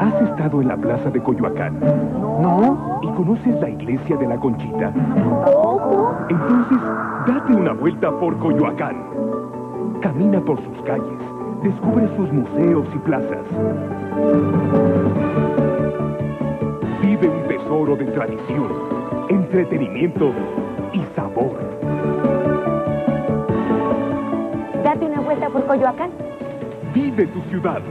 ¿Has estado en la plaza de Coyoacán? ¿No? ¿Y conoces la iglesia de la Conchita? ¿Tampoco? Entonces, date una vuelta por Coyoacán. Camina por sus calles, descubre sus museos y plazas. Vive un tesoro de tradición, entretenimiento y sabor. Date una vuelta por Coyoacán. Vive tu ciudad.